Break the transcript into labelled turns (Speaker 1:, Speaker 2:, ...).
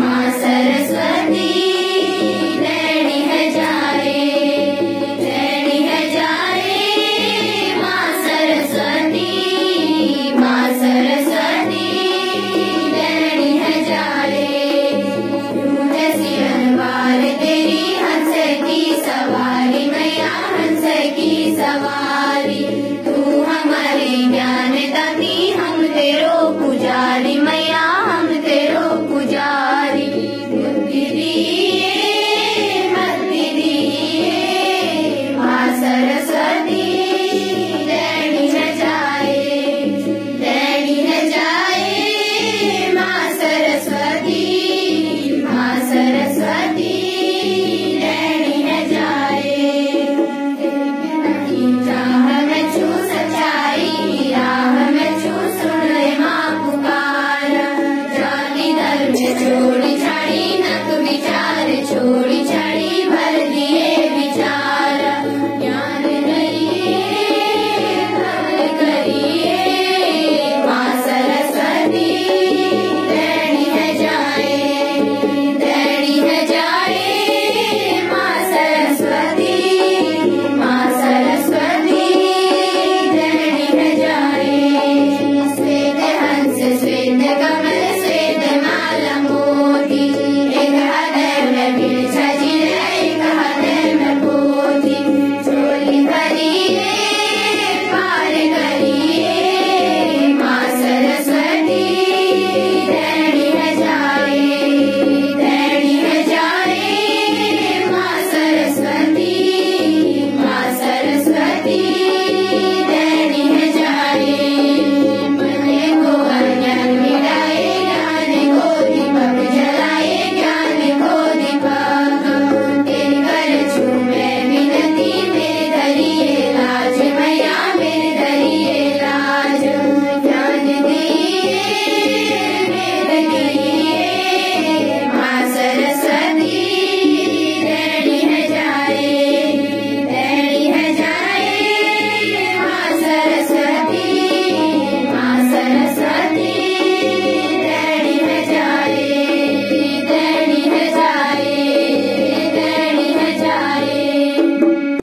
Speaker 1: माँ सरस्वती Happy.